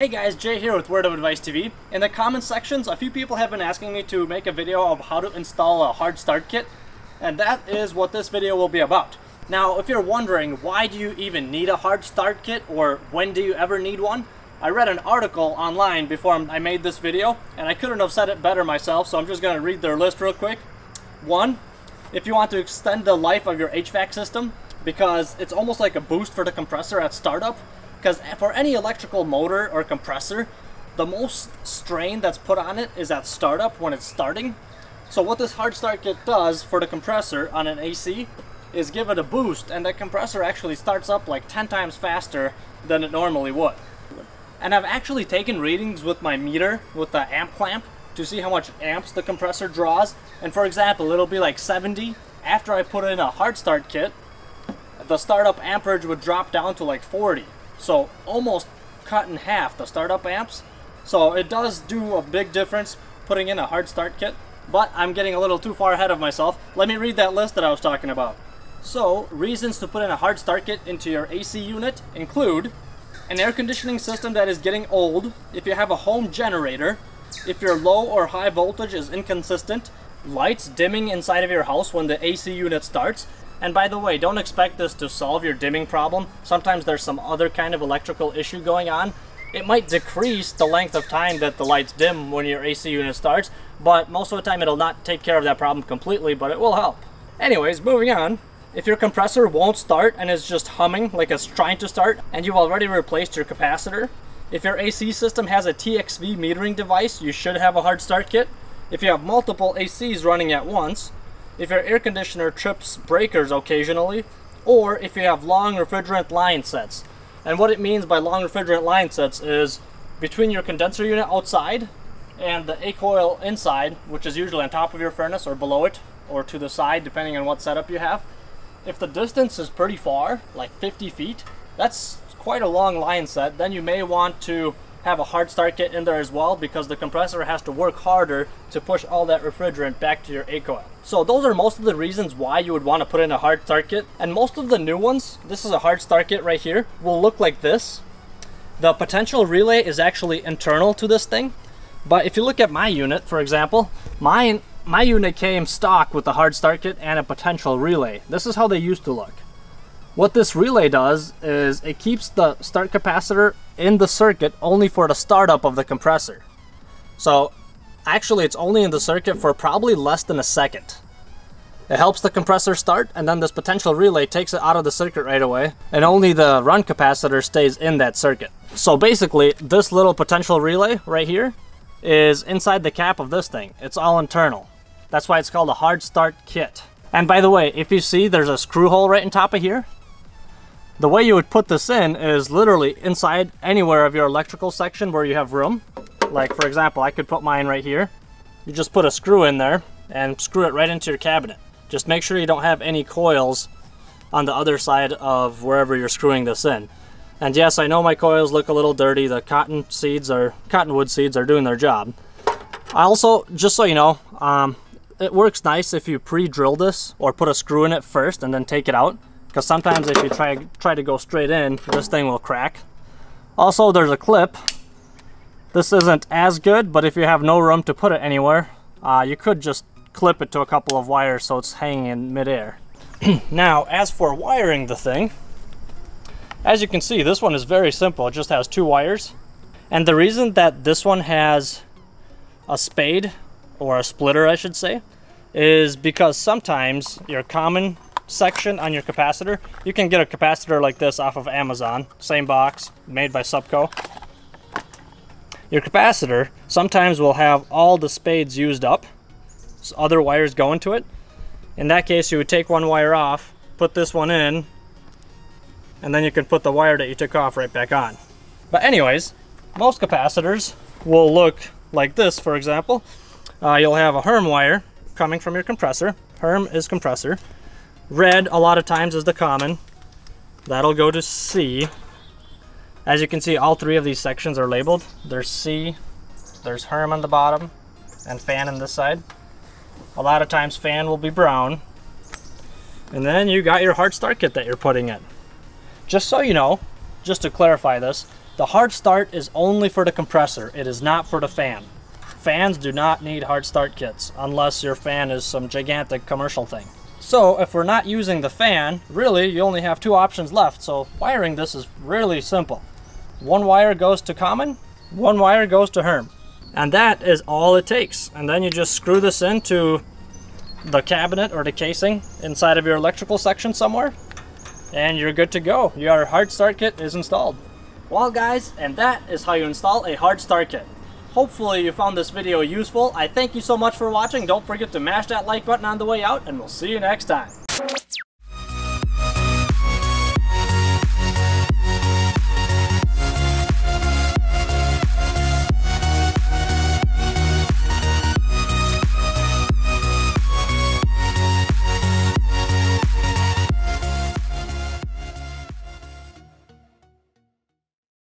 Hey guys, Jay here with Word of Advice TV. In the comments sections, a few people have been asking me to make a video of how to install a hard start kit, and that is what this video will be about. Now, if you're wondering why do you even need a hard start kit, or when do you ever need one, I read an article online before I made this video, and I couldn't have said it better myself, so I'm just going to read their list real quick. One, if you want to extend the life of your HVAC system, because it's almost like a boost for the compressor at startup, because for any electrical motor or compressor, the most strain that's put on it is at startup when it's starting. So what this hard start kit does for the compressor on an AC is give it a boost and the compressor actually starts up like 10 times faster than it normally would. And I've actually taken readings with my meter with the amp clamp to see how much amps the compressor draws. And for example, it'll be like 70. After I put in a hard start kit, the startup amperage would drop down to like 40. So almost cut in half the startup amps. So it does do a big difference putting in a hard start kit, but I'm getting a little too far ahead of myself. Let me read that list that I was talking about. So, reasons to put in a hard start kit into your AC unit include an air conditioning system that is getting old, if you have a home generator, if your low or high voltage is inconsistent, lights dimming inside of your house when the AC unit starts, and by the way, don't expect this to solve your dimming problem. Sometimes there's some other kind of electrical issue going on. It might decrease the length of time that the lights dim when your AC unit starts, but most of the time it'll not take care of that problem completely, but it will help. Anyways, moving on. If your compressor won't start and is just humming like it's trying to start, and you've already replaced your capacitor, if your AC system has a TXV metering device, you should have a hard start kit. If you have multiple ACs running at once, if your air conditioner trips breakers occasionally, or if you have long refrigerant line sets. And what it means by long refrigerant line sets is between your condenser unit outside and the A coil inside, which is usually on top of your furnace or below it, or to the side, depending on what setup you have. If the distance is pretty far, like 50 feet, that's quite a long line set, then you may want to have a hard start kit in there as well because the compressor has to work harder to push all that refrigerant back to your A coil. So those are most of the reasons why you would want to put in a hard start kit. And most of the new ones, this is a hard start kit right here, will look like this. The potential relay is actually internal to this thing. But if you look at my unit, for example, mine, my unit came stock with a hard start kit and a potential relay. This is how they used to look. What this relay does is it keeps the start capacitor in the circuit only for the startup of the compressor. So actually it's only in the circuit for probably less than a second. It helps the compressor start and then this potential relay takes it out of the circuit right away and only the run capacitor stays in that circuit. So basically this little potential relay right here is inside the cap of this thing. It's all internal. That's why it's called a hard start kit. And by the way, if you see there's a screw hole right in top of here, the way you would put this in is literally inside anywhere of your electrical section where you have room. Like for example, I could put mine right here. You just put a screw in there and screw it right into your cabinet. Just make sure you don't have any coils on the other side of wherever you're screwing this in. And yes, I know my coils look a little dirty. The cotton seeds or cottonwood seeds are doing their job. I also, just so you know, um, it works nice if you pre-drill this or put a screw in it first and then take it out because sometimes if you try try to go straight in this thing will crack. Also there's a clip. This isn't as good but if you have no room to put it anywhere uh, you could just clip it to a couple of wires so it's hanging in midair. Now as for wiring the thing as you can see this one is very simple. It just has two wires. And the reason that this one has a spade or a splitter I should say is because sometimes your common section on your capacitor, you can get a capacitor like this off of Amazon. Same box, made by Supco. Your capacitor sometimes will have all the spades used up, so other wires go into it. In that case, you would take one wire off, put this one in, and then you can put the wire that you took off right back on. But anyways, most capacitors will look like this, for example. Uh, you'll have a Herm wire coming from your compressor. Herm is compressor. Red, a lot of times, is the common. That'll go to C. As you can see, all three of these sections are labeled. There's C, there's Herm on the bottom, and fan on this side. A lot of times fan will be brown. And then you got your hard start kit that you're putting in. Just so you know, just to clarify this, The hard start is only for the compressor. It is not for the fan. Fans do not need hard start kits unless your fan is some gigantic commercial thing. So if we're not using the fan, really you only have two options left. So wiring this is really simple. One wire goes to common, one wire goes to Herm. And that is all it takes. And then you just screw this into the cabinet or the casing inside of your electrical section somewhere and you're good to go. Your hard start kit is installed. Well guys, and that is how you install a hard start kit. Hopefully you found this video useful. I thank you so much for watching. Don't forget to mash that like button on the way out and we'll see you next time.